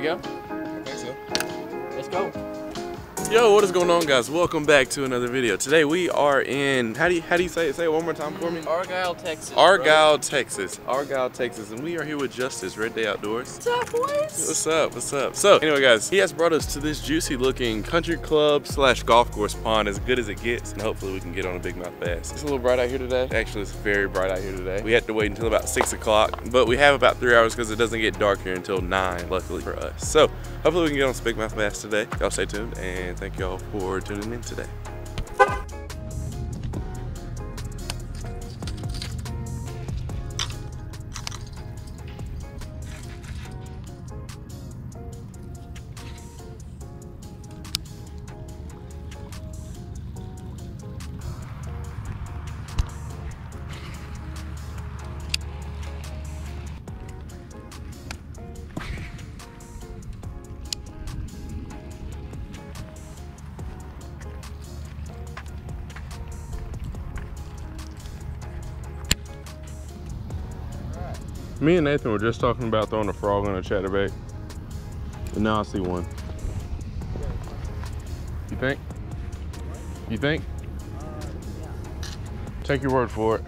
you go. Yo, what is going on, guys? Welcome back to another video. Today we are in how do you how do you say it? Say it one more time for me. Argyle, Texas. Argyle, Texas. Argyle, Texas, and we are here with Justus, Red Day Outdoors. What's up, boys? What's up? What's up? So, anyway, guys, he has brought us to this juicy looking country club slash golf course pond, as good as it gets, and hopefully we can get on a big mouth bass. It's a little bright out here today. Actually, it's very bright out here today. We had to wait until about six o'clock, but we have about three hours because it doesn't get dark here until nine, luckily for us. So, hopefully we can get on some big mouth bass today. Y'all stay tuned, and thank y'all for tuning in today. Me and Nathan were just talking about throwing a frog on a chatterbait. And now I see one. You think? You think? Take your word for it.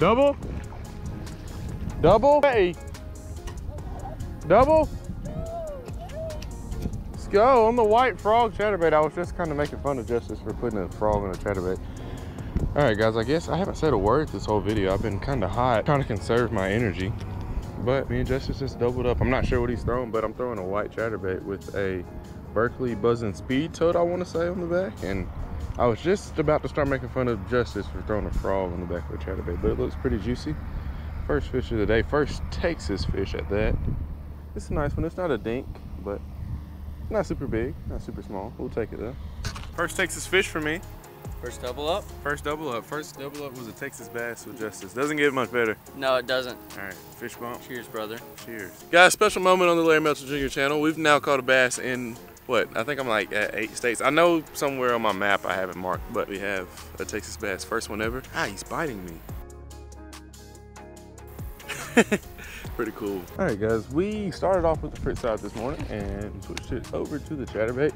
Double? Double? Hey. Double? Let's go on the white frog chatterbait. I was just kind of making fun of Justus for putting a frog on a chatterbait. All right, guys, I guess I haven't said a word this whole video. I've been kind of hot, trying to conserve my energy. But me and Justus just doubled up. I'm not sure what he's throwing, but I'm throwing a white chatterbait with a Berkley Buzzing Speed Toad, I want to say, on the back. And I was just about to start making fun of Justus for throwing a frog on the back of a chatterbait, but it looks pretty juicy. First fish of the day, first Texas fish at that. It's a nice one. It's not a dink, but not super big, not super small. We'll take it though. First Texas fish for me. First double up? First double up. First double up was a Texas bass with Justus. Doesn't get much better. No, it doesn't. All right, fish bump. Cheers, brother. Cheers. Guys, special moment on the Larry Melton Jr. channel. We've now caught a bass in what? I think I'm like at eight states. I know somewhere on my map I have it marked, but we have a Texas bass. First one ever. Ah, he's biting me. Pretty cool. All right, guys, we started off with the Fritz side this morning and switched it over to the chatterbait.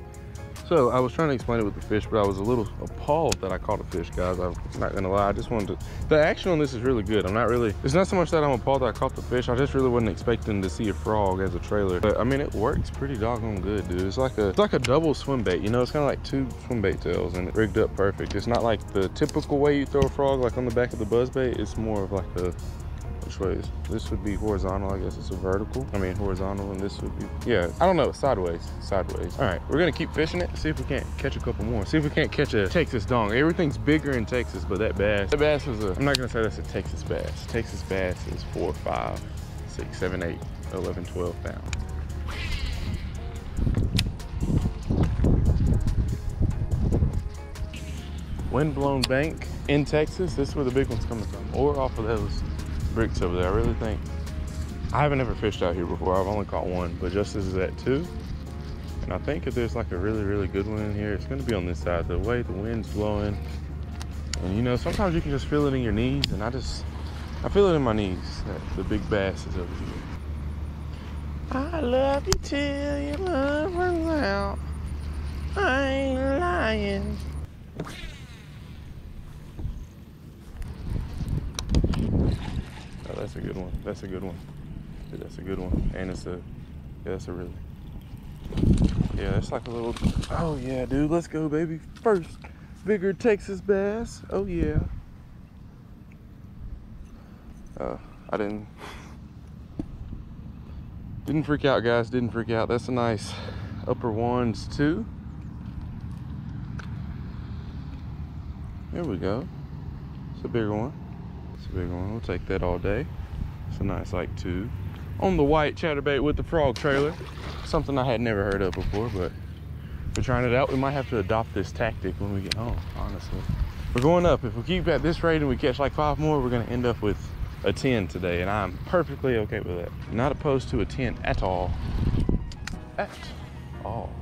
So I was trying to explain it with the fish, but I was a little appalled that I caught a fish, guys. I'm not gonna lie. I just wanted to. The action on this is really good. I'm not really. It's not so much that I'm appalled that I caught the fish. I just really wasn't expecting to see a frog as a trailer. But I mean, it works pretty doggone good, dude. It's like a it's like a double swim bait. You know, it's kind of like two swim bait tails and it rigged up perfect. It's not like the typical way you throw a frog, like on the back of the buzz bait. It's more of like a which way is this would be horizontal i guess. It's a vertical. I mean horizontal and this would be yeah. I don't know. Sideways. Sideways. All right. We're gonna keep fishing it. See if we can't catch a couple more. See if we can't catch a texas dong. Everything's bigger in texas but that bass that bass is a i'm not gonna say that's a texas bass. Texas bass is four five six seven eight 11 12 pounds. Windblown bank in texas. This is where the big one's coming from. Or off of those bricks over there. I really think I haven't ever fished out here before. I've only caught one, but Justus is at two. And I think if there's like a really, really good one in here, it's gonna be on this side. The way the wind's blowing. And you know, sometimes you can just feel it in your knees, and I just I feel it in my knees that the big bass is over here. I love you till your love runs out. I ain't lying. Oh, that's a good one. That's a good one. That's a good one. And it's a, yeah, that's a really, yeah, it's like a little, oh yeah, dude, let's go, baby. First bigger Texas bass. Oh yeah. Uh, I didn't, didn't freak out, guys. Didn't freak out. That's a nice upper ones too. There we go. It's a bigger one. It's a bigger one. We'll take that all day. It's a nice like two. On the white chatterbait with the frog trailer. Something I had never heard of before, but we're trying it out. We might have to adopt this tactic when we get home, honestly. We're going up. If we keep at this rate and we catch like five more, we're gonna end up with a 10 today, and I'm perfectly okay with that. Not opposed to a 10 at all. At all.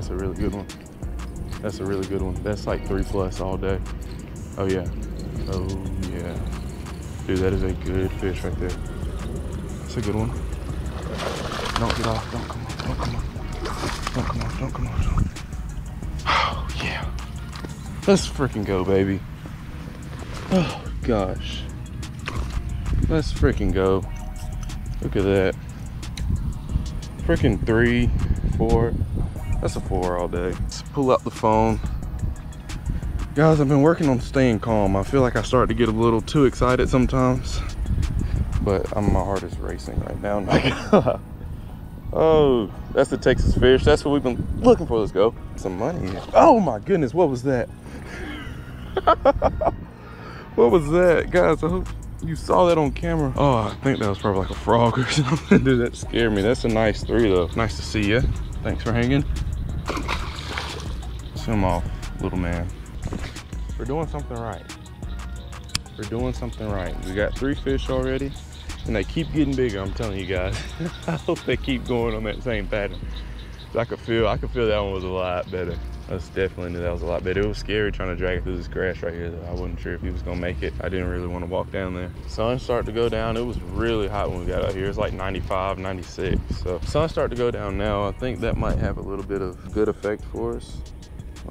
That's a really good one. That's a really good one. That's like three plus all day. Oh yeah. Oh yeah. Dude, that is a good fish right there. That's a good one. Don't get off. Don't come on. Don't come on. Don't come on. Don't come on. Don't. Oh yeah. Let's freaking go, baby. Oh gosh. Let's freaking go. Look at that. Freaking three, four. That's a four all day. Let's pull out the phone. Guys, I've been working on staying calm. I feel like I start to get a little too excited sometimes. But I'm, my heart is racing right now. oh, that's the Texas fish. That's what we've been looking for. Let's go. Some money. Oh my goodness, what was that? what was that? Guys, I hope you saw that on camera. Oh, I think that was probably like a frog or something. Dude, that scared me. That's a nice three though. Nice to see you. Thanks for hanging. Swim off, little man. We're doing something right. We're doing something right. We got three fish already, and they keep getting bigger, I'm telling you guys. I hope they keep going on that same pattern. I could feel, I could feel that one was a lot better. I was definitely knew that was a lot better. It was scary trying to drag it through this grass right here. I wasn't sure if he was gonna make it. I didn't really want to walk down there. Sun started to go down. It was really hot when we got out here. It's like 95, 96. So sun started to go down now. I think that might have a little bit of good effect for us.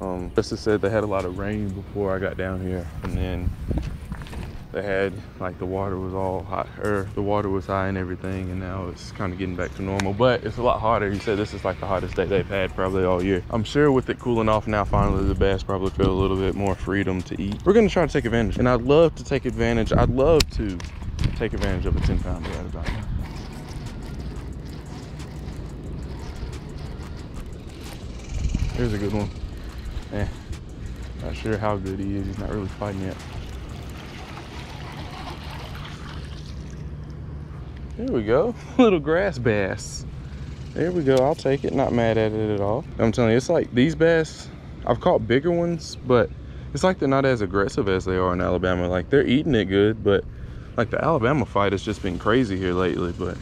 Um, just said they had a lot of rain before I got down here. And then they had like the water was all hot or the water was high and everything and now it's kind of getting back to normal. But it's a lot hotter. He said this is like the hottest day they've had probably all year. I'm sure with it cooling off now finally the bass probably feel a little bit more freedom to eat. We're going to try to take advantage and i'd love to take advantage i'd love to take advantage of a 10 pounder right about. Now here's a good one eh not sure how good he is he's not really fighting yet There we go, little grass bass. There we go, I'll take it, not mad at it at all. I'm telling you, it's like these bass, I've caught bigger ones, but it's like they're not as aggressive as they are in Alabama. Like they're eating it good, but like the Alabama fight has just been crazy here lately, but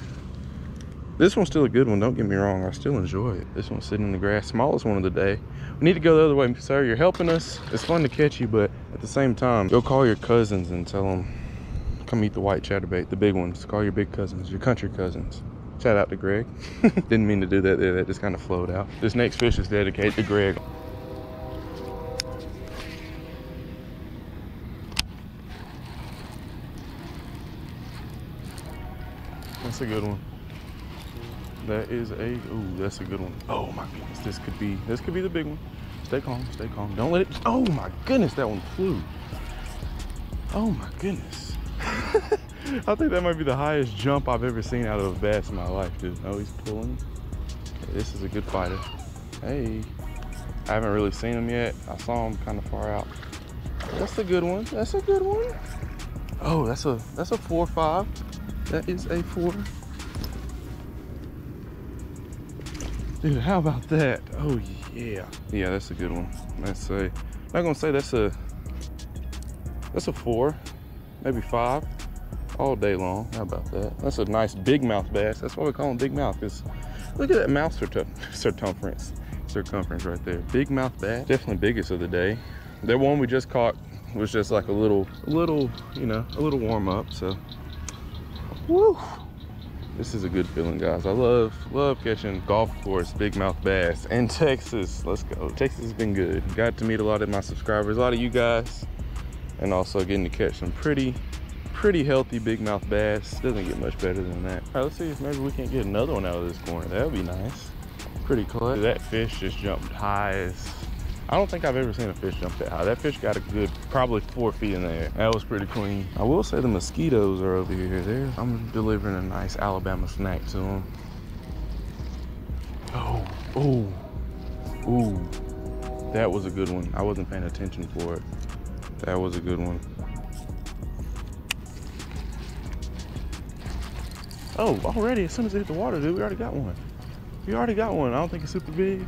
this one's still a good one, don't get me wrong. I still enjoy it. This one's sitting in the grass, smallest one of the day. We need to go the other way, sir. You're helping us. It's fun to catch you, but at the same time, go call your cousins and tell them come eat the white chatterbait, the big ones. Call your big cousins, your country cousins. Shout out to Greg. Didn't mean to do that there, that just kind of flowed out. This next fish is dedicated to Greg. That's a good one. That is a, ooh, that's a good one. Oh my goodness, this could be, this could be the big one. Stay calm, stay calm. Don't let it, oh my goodness, that one flew. Oh my goodness. I think that might be the highest jump I've ever seen out of a bass in my life, dude. Oh, he's pulling. This is a good fighter. Hey, I haven't really seen him yet. I saw him kind of far out. That's a good one. That's a good one. Oh, that's a that's a four five. That is a four. Dude, how about that? Oh yeah. Yeah, that's a good one. Let's say. I'm not gonna say that's a that's a four maybe five all day long. How about that? That's a nice big mouth bass. That's why we call them big mouth because look at that mouth circumference. Circumference right there. Big mouth bass. Definitely biggest of the day. That one we just caught was just like a little, a little, you know, a little warm up. So, woo. This is a good feeling, guys. I love, love catching golf course, big mouth bass in Texas. Let's go. Texas has been good. Got to meet a lot of my subscribers, a lot of you guys and also getting to catch some pretty pretty healthy big mouth bass doesn't get much better than that all right let's see if maybe we can't get another one out of this corner that would be nice pretty close that fish just jumped high as I don't think I've ever seen a fish jump that high. That fish got a good, probably four feet in the air. That was pretty clean. I will say the mosquitoes are over here. There, I'm delivering a nice Alabama snack to them. Oh, oh, Ooh, that was a good one. I wasn't paying attention for it. That was a good one. Oh, already, as soon as it hit the water, dude, we already got one. We already got one. I don't think it's super big.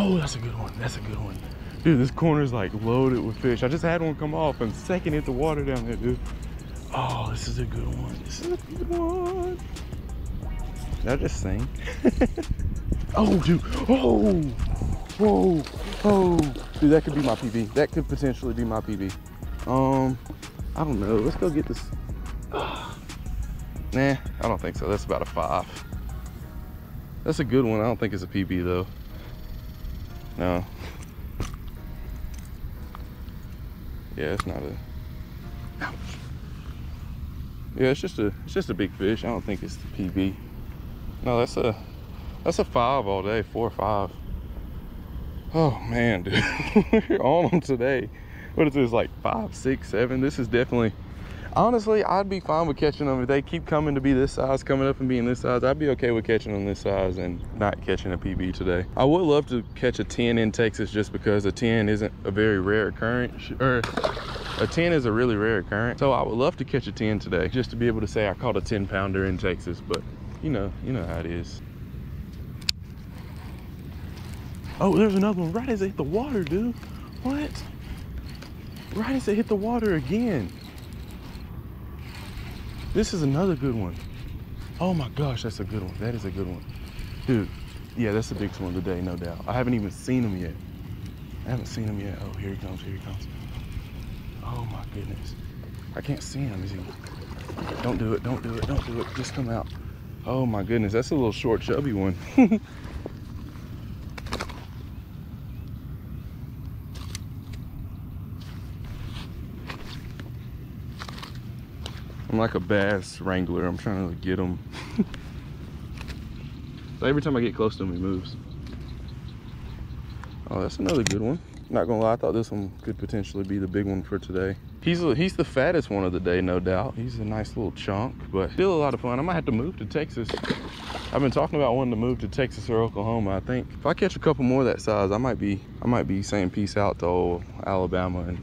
Oh, that's a good one. That's a good one. Dude, this corner is like loaded with fish. I just had one come off and second hit the water down there, dude. Oh, this is a good one. This is a good one. Did I just sing? oh, dude. Oh, whoa, oh. Dude, that could be my PB. That could potentially be my PB. Um, I don't know. Let's go get this. Nah, I don't think so. That's about a five. That's a good one. I don't think it's a PB though. No. Yeah, it's not a. Yeah, it's just a it's just a big fish. I don't think it's the PB. No, that's a that's a five all day, four or five. Oh man, dude, we're on them today. What is this like five, six, seven? This is definitely honestly, I'd be fine with catching them if they keep coming to be this size, coming up and being this size. I'd be okay with catching them this size and not catching a PB today. I would love to catch a 10 in Texas just because a 10 isn't a very rare occurrence, or a 10 is a really rare occurrence. So I would love to catch a 10 today just to be able to say I caught a 10 pounder in Texas, but you know, you know how it is. Oh, there's another one right as it hit the water, dude. What? Right as it hit the water again. This is another good one. Oh my gosh, that's a good one. That is a good one. Dude, yeah, that's the biggest one today, no doubt. I haven't even seen him yet. I haven't seen him yet. Oh, here he comes, here he comes. Oh my goodness. I can't see him, is he? Don't do it, don't do it, don't do it. Just come out. Oh my goodness, that's a little short, chubby one. I'm like a bass wrangler. I'm trying to get him. so every time I get close to him, he moves. Oh, that's another good one. Not gonna lie, I thought this one could potentially be the big one for today. He's a, he's the fattest one of the day, no doubt. He's a nice little chunk, but still a lot of fun. I might have to move to Texas. I've been talking about wanting to move to Texas or Oklahoma. I think if I catch a couple more that size, I might be I might be saying peace out to old Alabama and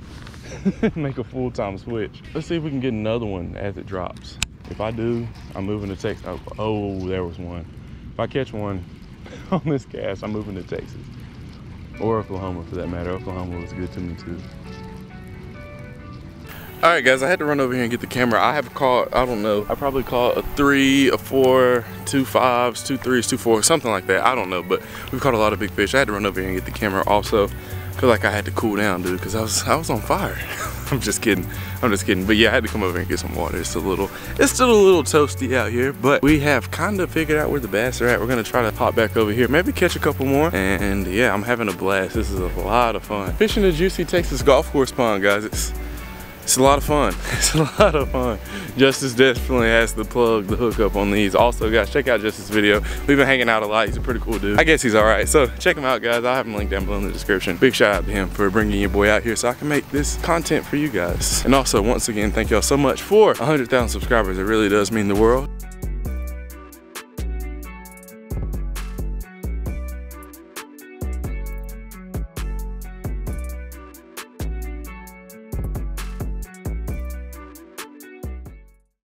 make a full-time switch. Let's see if we can get another one as it drops. If I do, I'm moving to Texas. Oh, oh, there was one. If I catch one on this cast, I'm moving to Texas. Or Oklahoma for that matter. Oklahoma was good to me too. All right, guys, I had to run over here and get the camera. I have caught, I don't know, I probably caught a three, a four, two fives, two threes, two fours, something like that. I don't know, but we've caught a lot of big fish. I had to run over here and get the camera also feel like I had to cool down, dude, because I was I was on fire. I'm just kidding. I'm just kidding. But yeah, I had to come over and get some water. It's a little, it's still a little toasty out here, but we have kind of figured out where the bass are at. We're gonna try to pop back over here, maybe catch a couple more. And yeah, I'm having a blast. This is a lot of fun. Fishing the Juicy Texas Golf Course Pond, guys. It's it's a lot of fun. It's a lot of fun. Justus definitely has to plug the hookup on these. Also, guys, check out Justus's video. We've been hanging out a lot. He's a pretty cool dude. I guess he's all right. So check him out, guys. I'll have him linked down below in the description. Big shout out to him for bringing your boy out here so I can make this content for you guys. And also, once again, thank y'all so much for 100,000 subscribers. It really does mean the world.